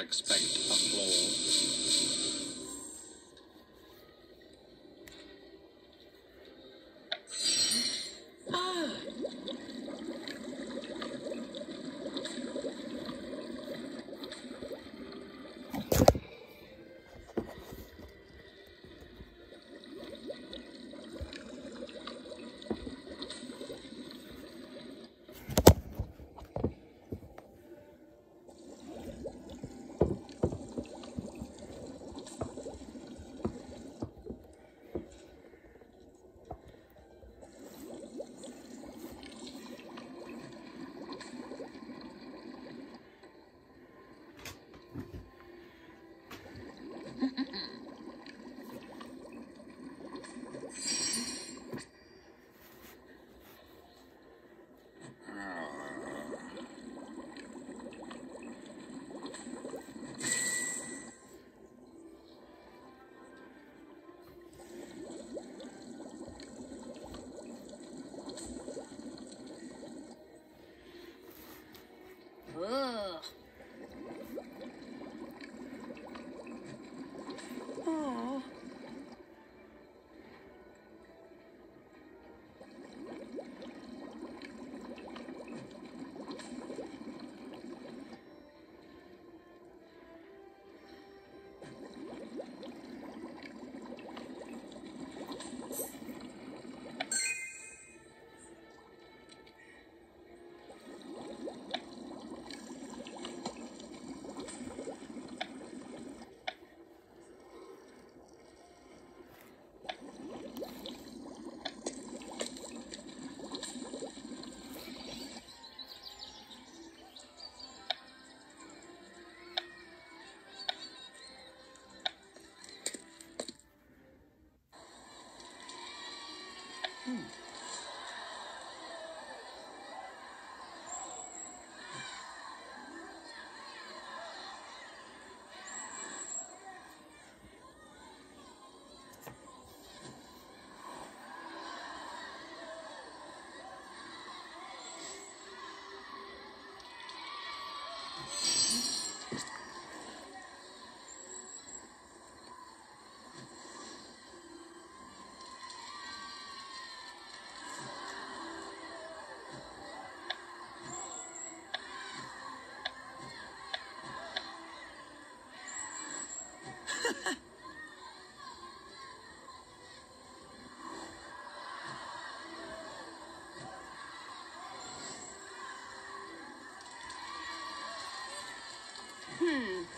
expect a applause. Hmm.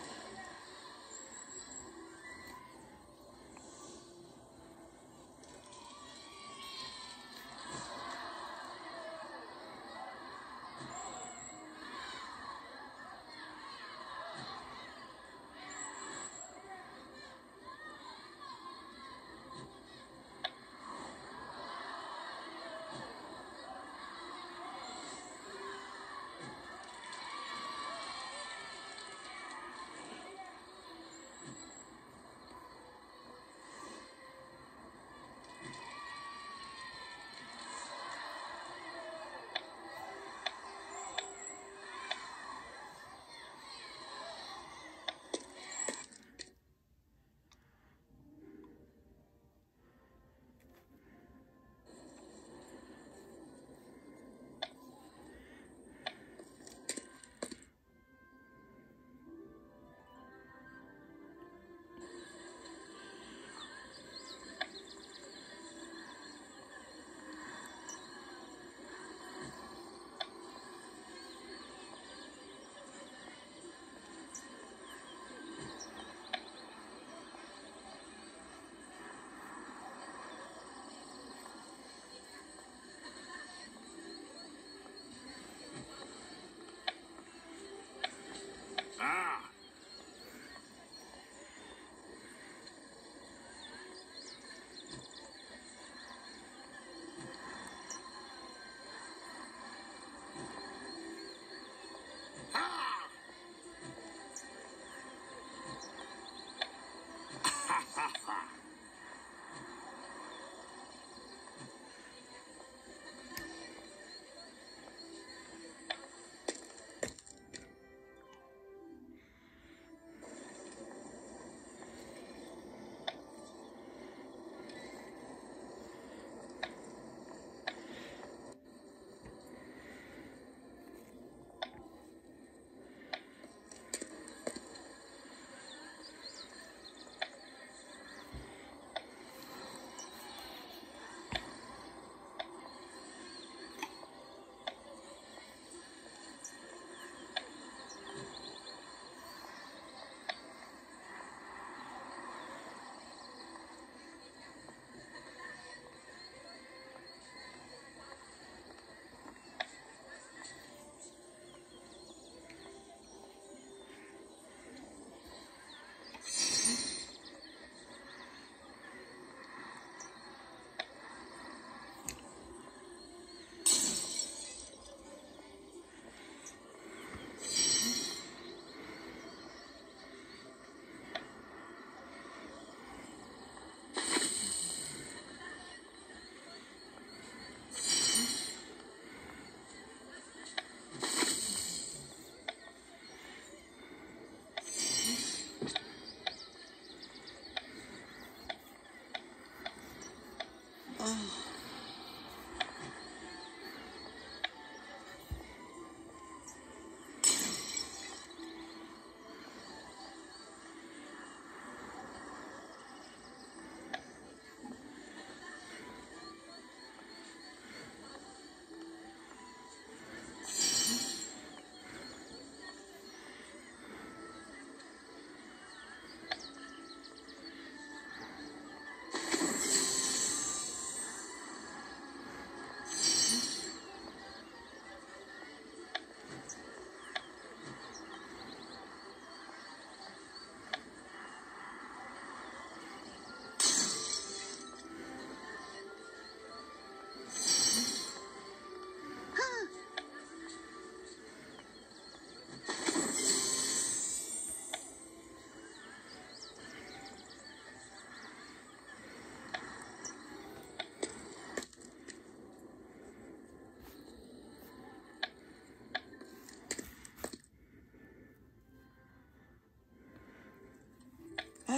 Ah.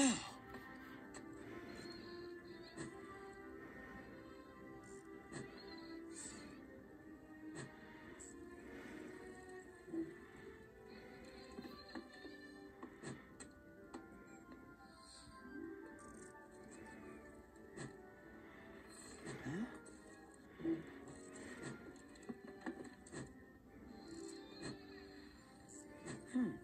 Hmm.